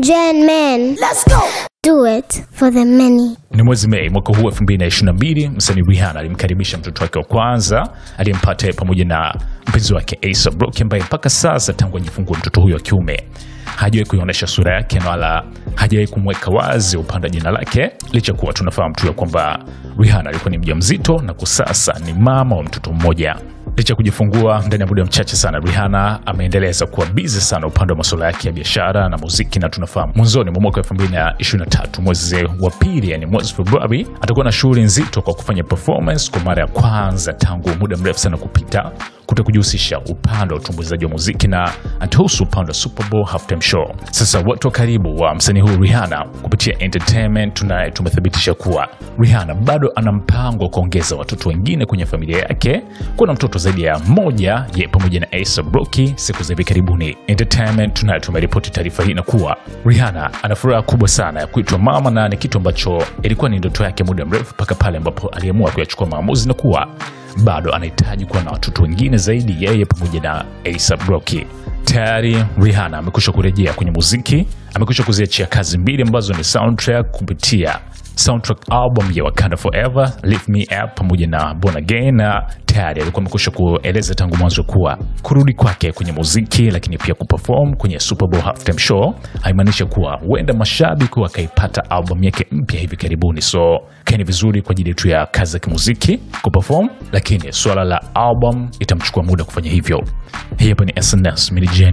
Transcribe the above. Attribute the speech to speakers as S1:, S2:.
S1: Gen men. Let's go. Do it for the many.
S2: Ni mwezi Mei mwaka huu 2022, msanii Rihanna alimkaribisha mtoto wake wa kwanza aliyempata yeye pamoja na mpenzi wake Asa Rocky, ambaye mpaka sasa tangu ajifungua mtoto huyo wa kiume hajawahi kuionyesha sura yake na wala hajawahi kumweka wazi upande wa jina lake, licha kuwa tunafahamu tu ya kwamba Rihanna alikuwa ni mjamzito na kwa sasa ni mama wa mtoto mmoja. Licha kujifungua ndani ya muda mchache sana, Rihanna ameendeleza kuwa busy sana upande wa masuala yake ya biashara na muziki, na tunafahamu mwanzoni mwa mwaka 2023 mwezi wa pili, yani mwezi Februari, atakuwa na shughuli nzito kwa kufanya performance kwa mara ya kwanza tangu muda mrefu sana kupita kuto kujihusisha upande wa utumbuizaji wa muziki na atahusu upande wa Super Bowl halftime show. Sasa watu wa karibu wa msanii huyu Rihanna kupitia entertainment tunaye tumethibitisha kuwa Rihanna bado ana mpango wa kuongeza watoto wengine kwenye familia yake, Kuna na mtoto zaidi ya moja ye pamoja na Asa Rocky siku za hivi karibuni. Entertainment tunaye tumeripoti taarifa hii na kuwa Rihanna ana furaha kubwa sana ya kuitwa mama, na ni kitu ambacho ilikuwa ni ndoto yake muda mrefu mpaka pale ambapo aliamua kuyachukua maamuzi na kuwa bado anahitaji kuwa na watoto wengine zaidi yeye pamoja na ASAP Rocky. Tayari Rihanna amekwisha kurejea kwenye muziki, amekwisha kuziachia kazi mbili ambazo ni soundtrack kupitia soundtrack album ya Wakanda Forever, Lift Me Up pamoja na Born Again, na tayari alikuwa amekwisha kueleza tangu mwanzo kuwa kurudi kwake kwenye muziki, lakini pia kuperform kwenye Super Bowl halftime show haimaanishi kuwa huenda mashabiki wakaipata album yake mpya hivi karibuni. So kani vizuri kwa ajili tu ya kazi za kimuziki kuperform, lakini swala la album itamchukua muda kufanya hivyo. Hii hapa ni SNS Mini.